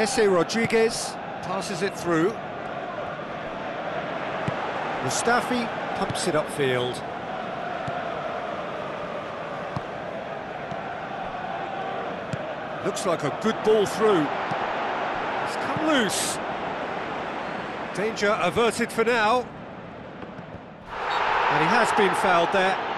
Jesé Rodriguez passes it through. Mustafi pumps it upfield. Looks like a good ball through. It's come loose. Danger averted for now. And he has been fouled there.